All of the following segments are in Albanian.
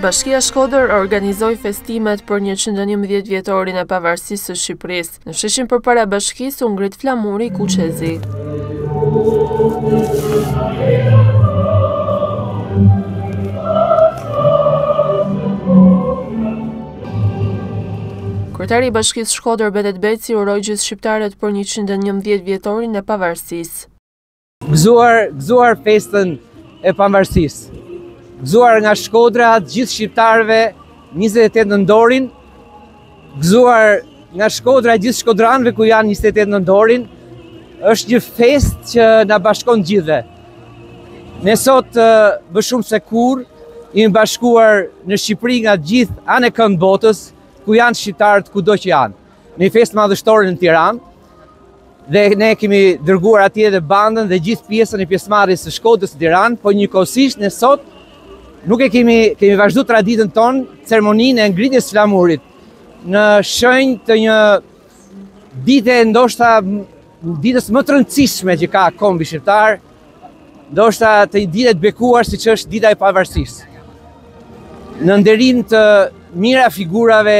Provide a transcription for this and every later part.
Bashkia Shkodër organizoi festimet për 111 vjetorin e pavarësisë së Shqipërisë. Në sheshin përpara bashkisë u ngrit flamuri kuqezi. Kryetari i bashkisë Shkodër Benet Beci uroi gjithë shqiptarët për 111 vjetorin e pavarësisë. Gëzuar, gëzuar festën e pavarësisë. Gëzuar nga Shkodra të gjithë shqiptarëve 28 nëndorin. Gëzuar nga Shkodra të gjithë shkodranëve ku janë 28 nëntorin. Është një festë që na bashkon të gjithëve. Ne sot më shumë se kurrë jemi bashkuar në Shqipëri nga të gjithë anekënd botës ku janë shqiptarët kudo që janë. Një festë madhështore në Tiranë, dhe ne kemi dërguar atje dhe bandën dhe gjithë pjesën e pjesëmarrjes së Shkodrës në Tiranë, po njëkohësisht ne sot nuk e kemi kemi vazhdu traditën tonë, ceremoninë e ngritjes së flamurit në shenjë të një dite ndoshta ditës më të rëndësishme që ka kombi shqiptar, ndoshta të një dite të bekuar siç është dita e pavarësisë. Në nderim të mijëra figurave,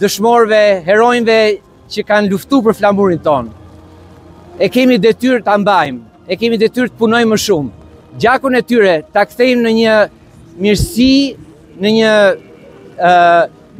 dëshmorëve, heronjve që kanë luftu për flamurin tonë. E kemi detyrë ta mbajmë, e kemi detyrë të punojmë më shumë. Gjakun e tyre ta kthejmë në një Mirësi në një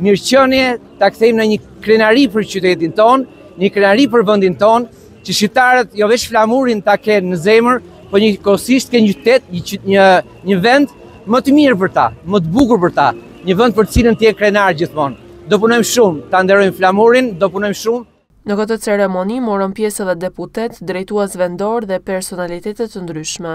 mirëqenie ta kthejmë në një krenari për qytetin tonë, një krenari për vendin tonë, që shqiptarët jo veç flamurin ta kenë në zemër, po njëkohësisht kenë një qytet, një, një, vend më të mirë për ta, më të bukur për ta, një vend për të cilin të jenë krenarë gjithmonë. Do punojmë shumë, ta nderojmë flamurin, do punojmë shumë, Në këtë ceremoni morën pjesë edhe deputetë, drejtues vendorë dhe personalitete të ndryshme.